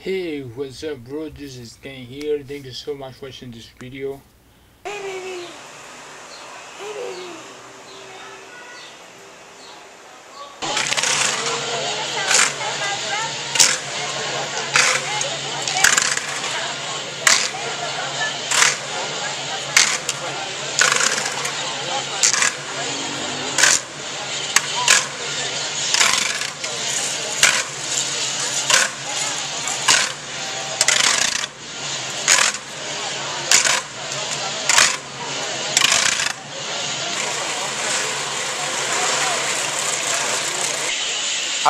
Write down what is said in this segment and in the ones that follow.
Hey, what's up bro? This is Ken here. Thank you so much for watching this video.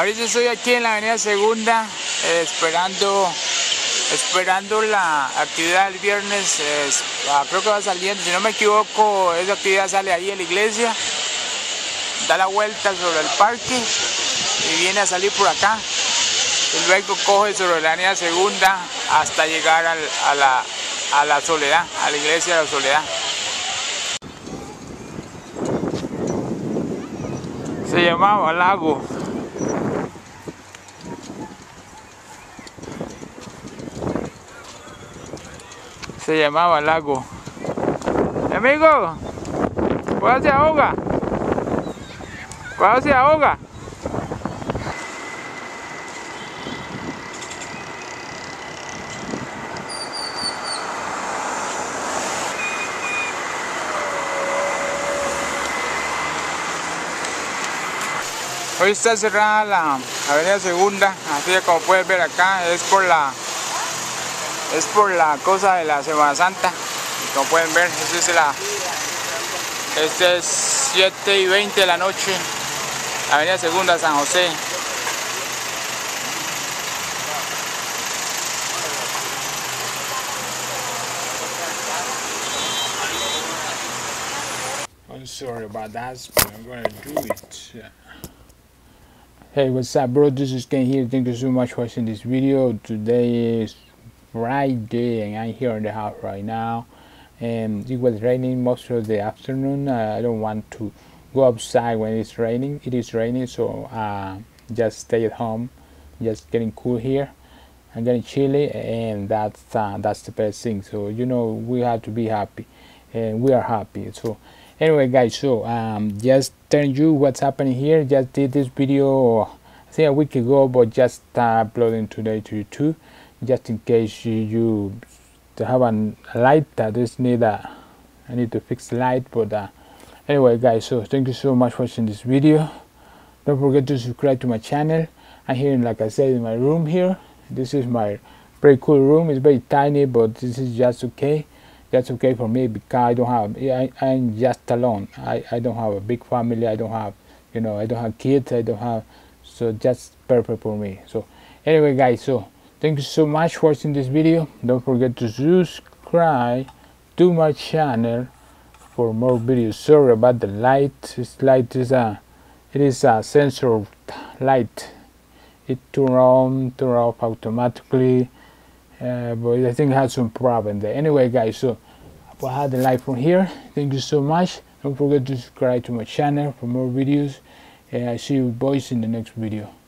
Ahorita estoy aquí en la avenida Segunda eh, esperando esperando la actividad del viernes. ah, creo que va saliendo, si no me equivoco, esa actividad sale ahí en la iglesia, da la vuelta sobre el parque y viene a salir por acá. Y luego coge sobre la avenida Segunda hasta llegar a, la, a la Soledad, a la iglesia de la Soledad. Se llamaba Lago. Se llamaba Lago. Amigo, ¿cuál se ahoga? ¿Cuál se ahoga? Hoy está cerrada la avenida Segunda, así como puedes ver acá, es por la es por la cosa de la Semana Santa. Como pueden ver, esta es la este es 7 y 20 de la noche, Avenida Segunda San José. I'm sorry about that, but I'm gonna do it. Hey, what's up, bro? This is Ken here. Thank you so much for watching this video. Today is Friday, and I'm here in the house right now. And it was raining most of the afternoon. Uh, I don't want to go outside when it's raining. It is raining, so uh, just stay at home. Just getting cool here. I'm getting chilly, and that's uh, that's the best thing. So you know we have to be happy, and we are happy. So anyway guys so um, just telling you what's happening here just did this video I think a week ago but just uh, uploading today to YouTube just in case you, you to have a light that is a I need to fix the light but uh, anyway guys so thank you so much for watching this video. Don't forget to subscribe to my channel. I'm here like I said in my room here. This is my pretty cool room. It's very tiny but this is just okay. That's okay for me because I don't have I, I'm just alone. I, I don't have a big family. I don't have you know I don't have kids. I don't have so just perfect for me. So anyway guys so thank you so much for watching this video don't forget to subscribe to my channel for more videos sorry about the light this light is a it is a sensor light it turn on turn off automatically uh, but I think it had some problem there. Anyway, guys, so I had the light from here. Thank you so much. Don't forget to subscribe to my channel for more videos. And I see you boys in the next video.